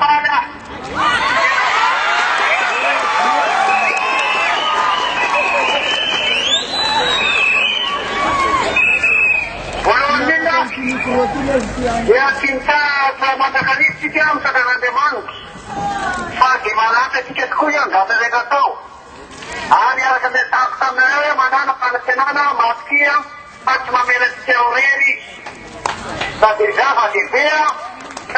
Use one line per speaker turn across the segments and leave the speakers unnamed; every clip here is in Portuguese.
Para! Πολωνίτα, για τσιντά πραγματαχαρίστη και άμσα τα ραντεμάνους. Φάκι και σκουλιόν, κάθε δεκατό. Αν έρχεται τάξα με αίμα, ε, να είναι παρθενάνα, μασκία, άτμα με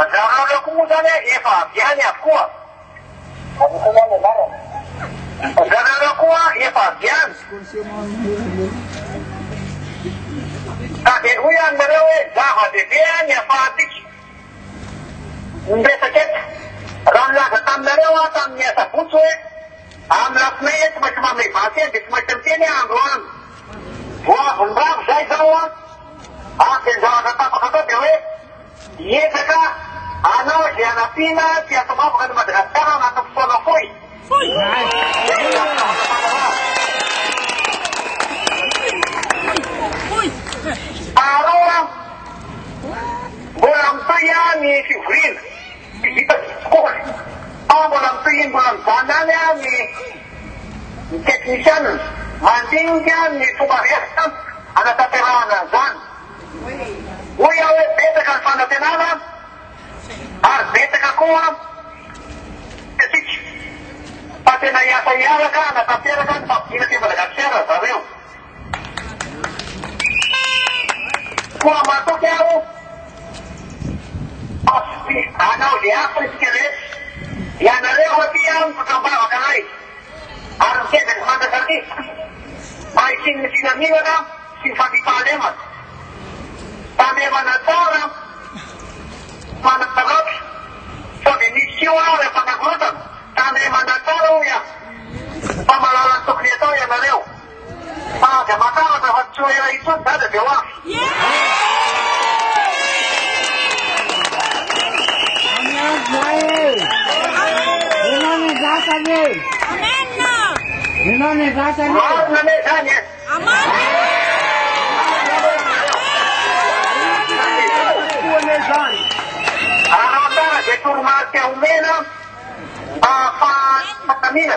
Parce que am na ku mu sana yefa mtihani kuwa wakusomane bara Ugana kuwa ket anao ze anapina tiatmafoa ny madasara matapfona foyaloa mbola mitoyany fivorila iao a mbola mitoymboamianany a ny tenian maningya ny soaresta aatatrahnazan hoya hoebetak yfanatenana oras, kasi pati na yasa-yara ka, nakapira ka, pinatin mo nakapira, sabi yun. Kung amato kaya ako, ano, liya ko iskilis, yan na rin ako tiyang pagkabawa ka ay. Aram siya, nagmanda sa akin. Ay, sinasinaniwa na, sinfagi pa aleman. Pamema na tara, 了六，八点八杠的话，就要一做三点六啊。
Em nome de Deus, amém. Amém.
planejare. Arătarea de turma te umenă a fa mine.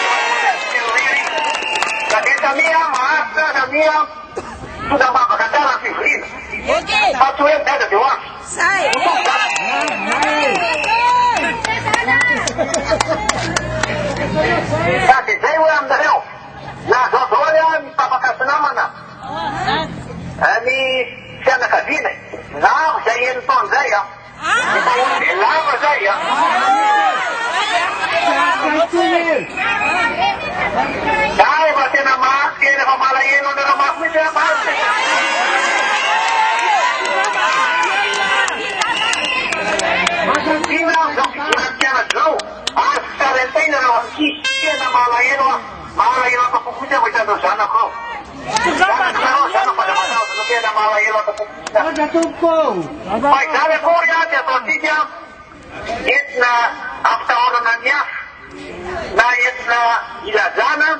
Dakika mia maasa na mia tunabakatana sifurina. Okay. Watu wengi dada ni wako. Sawa. Sasa zewe amdaleo. Na zozoya mpapakasinamana. Ani sana kadine. Na zayen ton zaya. Ni zaya. Zaya.
Zaya.
Wankisia na malayeno malayeno atapokuja wataenda sana kwa Paisale Korea atatotia yetna aftaoronanya na yetna ilazana